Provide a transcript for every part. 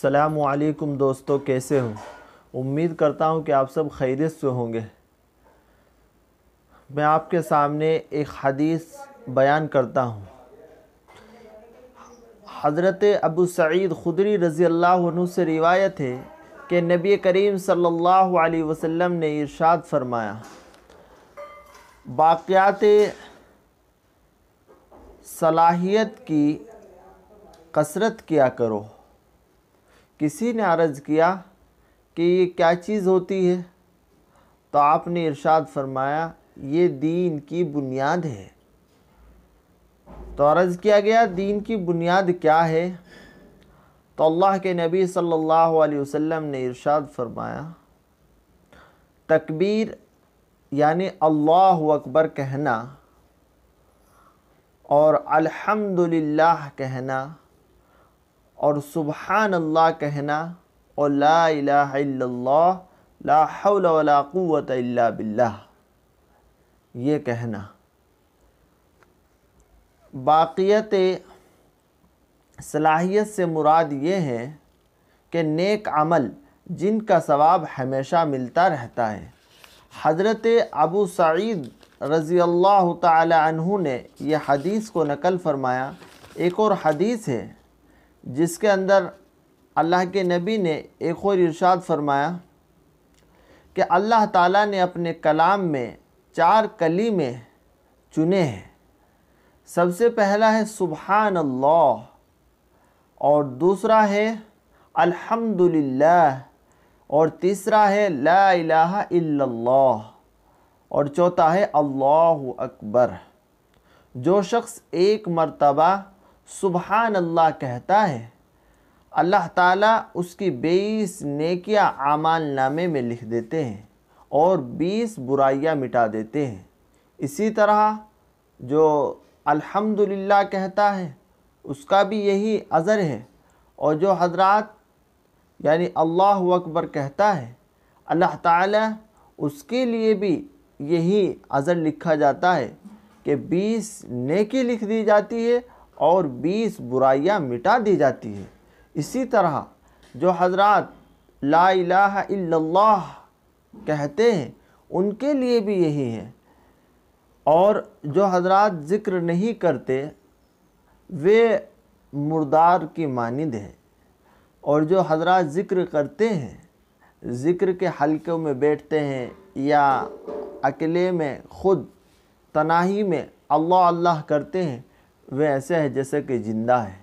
असलकुम दोस्तों, कैसे हो? उम्मीद करता हूँ कि आप सब खैरियत से होंगे। मैं आपके सामने एक हदीस बयान करता हूँ। हज़रत अबू सईद खुदरी रज़ी अल्लाह से रिवायत है कि नबी करीम सल्लल्लाहु अलैहि वसल्लम ने इरशाद फरमाया, बाक़ियात सलाहियत की कसरत किया करो। किसी ने अर्ज़ किया कि ये क्या चीज़ होती है? तो आपने इरशाद फरमाया, ये दीन की बुनियाद है। तो अर्ज़ किया गया, दीन की बुनियाद क्या है? तो अल्लाह के नबी सल्लल्लाहु अलैहि वसल्लम ने इरशाद फरमाया, तकबीर यानी अल्लाह अकबर कहना और अल्हम्दुलिल्लाह कहना और सुबहान अल्लाह कहना, और ला ला बिल्लाह। ये कहना। बाक़ियत सलाहियत से मुराद ये है कि नेक अमल जिनका सवाब हमेशा मिलता रहता है। हज़रत अबू सईद रज़ी अल्लाह तहु ने यह हदीस को नकल फरमाया। एक और हदीस है जिसके अंदर अल्लाह के नबी ने एक और इरशाद फरमाया कि अल्लाह ताला ने अपने कलाम में चार कली में चुने हैं। सबसे पहला है सुबहान अल्लाह और दूसरा है अल्हम्दुलिल्लाह और तीसरा है ला इलाहा इल्लल्लाह और चौथा है अल्लाह अकबर। जो शख्स एक मर्तबा सुबहान अल्लाह कहता है, अल्लाह ताला उसकी बीस नेकिया आमाल नामे में लिख देते हैं और बीस बुराइयाँ मिटा देते हैं। इसी तरह जो अल्हम्दुलिल्लाह कहता है, उसका भी यही अज़र है। और जो हजरात, यानी अल्लाह अकबर कहता है, अल्लाह ताला उसके लिए भी यही अज़र लिखा जाता है कि बीस नेकी लिख दी जाती है और बीस बुराइयाँ मिटा दी जाती है। इसी तरह जो हजरात ला इल्लल्लाह कहते हैं, उनके लिए भी यही है। और जो हज़रत ज़िक्र नहीं करते, वे मुर्दार की मानद है। और जो हजरात ज़िक्र करते हैं, ज़िक्र के हल्कों में बैठते हैं या अकेले में, ख़ुद तनाही में अल्लाह अल्लाह करते हैं वे ऐसे है जैसे कि ज़िंदा है।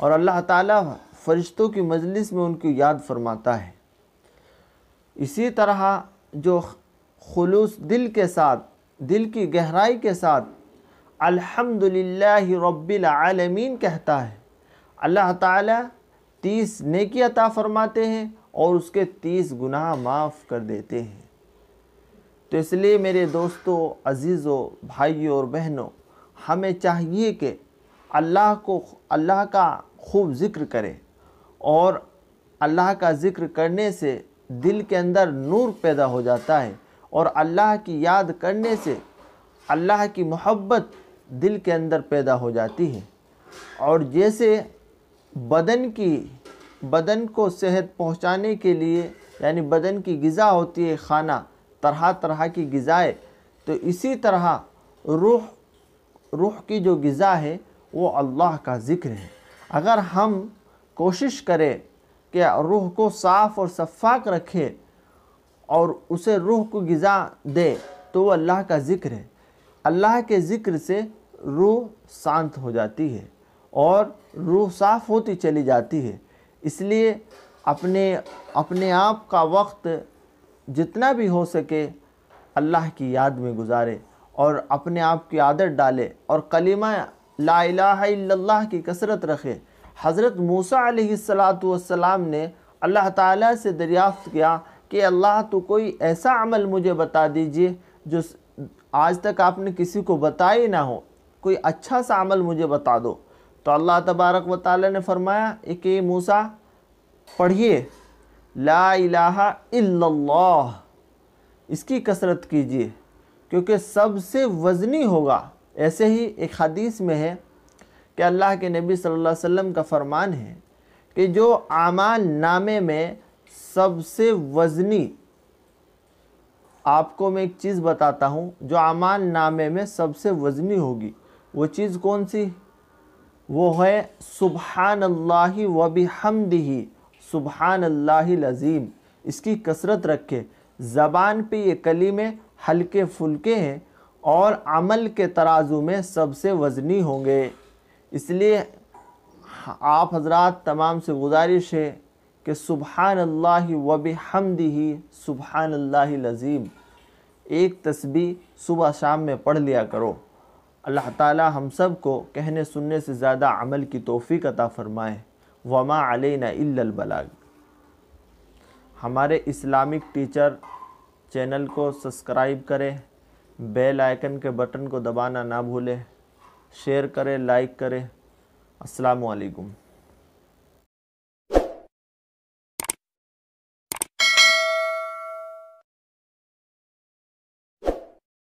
और अल्लाह ताला फरिश्तों की मजलिस में उनकी याद फरमाता है। इसी तरह जो खलूस दिल के साथ, दिल की गहराई के साथ अल्हम्दुलिल्लाह रब्बिल आलमीन कहता है, अल्लाह ताला तीस नेकी अता फरमाते हैं और उसके तीस गुनाह माफ़ कर देते हैं। तो इसलिए मेरे दोस्तों, अज़ीज़ों, भाइयों और बहनों हमें चाहिए कि अल्लाह को अल्लाह का खूब ज़िक्र करें और अल्लाह का ज़िक्र करने से दिल के अंदर नूर पैदा हो जाता है और अल्लाह की याद करने से अल्लाह की मोहब्बत दिल के अंदर पैदा हो जाती है। और जैसे बदन की, बदन को सेहत पहुँचाने के लिए, यानी बदन की गज़ा होती है खाना तरह तरह की गज़ाएँ तो इसी तरह रूह रूह की जो गज़ा है, वो अल्लाह का ज़िक्र है। अगर हम कोशिश करें कि रूह को साफ़ और शफाक रखें और उसे रूह को गज़ा दे तो वो अल्लाह का ज़िक्र है। अल्लाह के ज़िक्र से रूह शांत हो जाती है और रूह साफ़ होती चली जाती है। इसलिए अपने अपने आप का वक्त जितना भी हो सके अल्लाह की याद में गुजारे। और अपने आप की आदत डाले और कलिमा ला इल्लल्लाह की कसरत रखे। हज़रत मूसा अलैहिस्सलाम ने अल्लाह ताला से दरियाफ़्त किया कि अल्लाह तो कोई ऐसा अमल मुझे बता दीजिए जो आज तक आपने किसी को बताया ना हो। कोई अच्छा सा अमल मुझे बता दो। तो अल्लाह तबारक व ताली ने फरमाया, एक मूसा, पढ़िए, ला इलाहा इल्लल्लाह, इसकी कसरत कीजिए। क्योंकि सबसे वज़नी होगा। ऐसे ही एक हदीस में है कि अल्लाह के नबी सल्लल्लाहु अलैहि वसल्लम का फरमान है कि जो आमाल नामे में सबसे वजनी, आपको मैं एक चीज़ बताता हूँ, जो अमाल नामे में सबसे वजनी होगी, वो चीज़ कौन सी? वो है सुबहान अल्लाह वबी हमदी सुबहान अल्लाह लज़ीम इसकी कसरत रखे। ज़बान पे ये कलीमे हल्के फुल्के हैं और अमल के तराजू में सबसे वजनी होंगे। इसलिए आप हजरात तमाम से गुजारिश है कि सुबहान अल्लाह वब हमदी ही सुबहान अल्लाह लज़ीम, एक तस्बी सुबह शाम में पढ़ लिया करो। अल्लाह ताला हम सबको कहने सुनने से ज़्यादा अमल की तोफ़ी अता फ़रमाए। वमा अलैना बलाग। हमारे इस्लामिक टीचर चैनल को सब्सक्राइब करें, बेल आइकन के बटन को दबाना ना भूलें, शेयर करें, लाइक करें। अस्सलाम वालेकुम